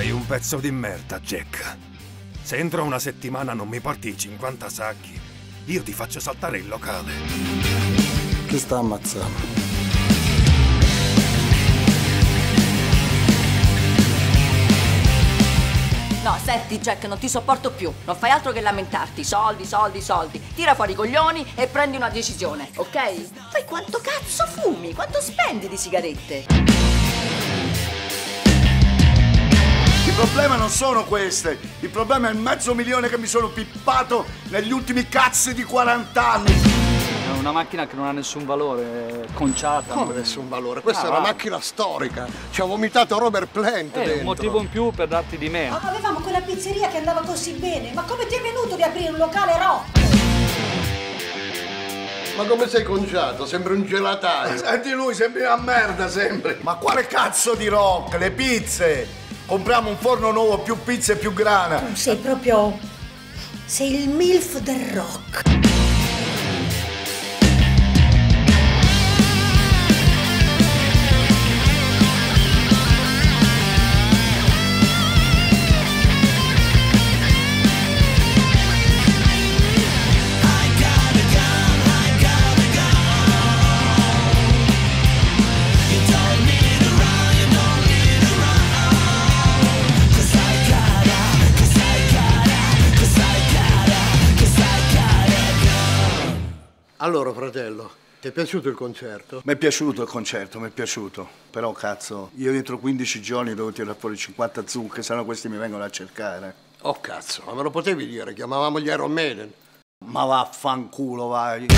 Sei un pezzo di merda, Jack. Se entro una settimana non mi porti i 50 sacchi, io ti faccio saltare il locale. Chi sta ammazzando? No, senti Jack, non ti sopporto più. Non fai altro che lamentarti. Soldi, soldi, soldi. Tira fuori i coglioni e prendi una decisione, ok? Poi quanto cazzo fumi? Quanto spendi di sigarette? Il problema non sono queste, il problema è il mezzo milione che mi sono pippato negli ultimi cazzi di 40 anni. È una macchina che non ha nessun valore, è conciata. Come nessun valore? Questa Ah, è una va. macchina storica. Ci ha vomitato Robert Plant È dentro. un motivo in più per darti di me. Ma avevamo quella pizzeria che andava così bene, ma come ti è venuto di aprire un locale rock? Ma come sei conciato? Sembra un gelataio. Senti lui, sembri una merda sempre. Ma quale cazzo di rock? Le pizze! Compriamo un forno nuovo, più pizze e più grana. Tu sei proprio... sei il MILF del rock. Allora, fratello, ti è piaciuto il concerto? Mi è piaciuto il concerto, mi è piaciuto. Però cazzo, io dentro 15 giorni devo tirare fuori 50 zucche, sennò questi mi vengono a cercare. Oh cazzo, ma me lo potevi dire, chiamavamo gli Iron Maiden. Ma vaffanculo, vai.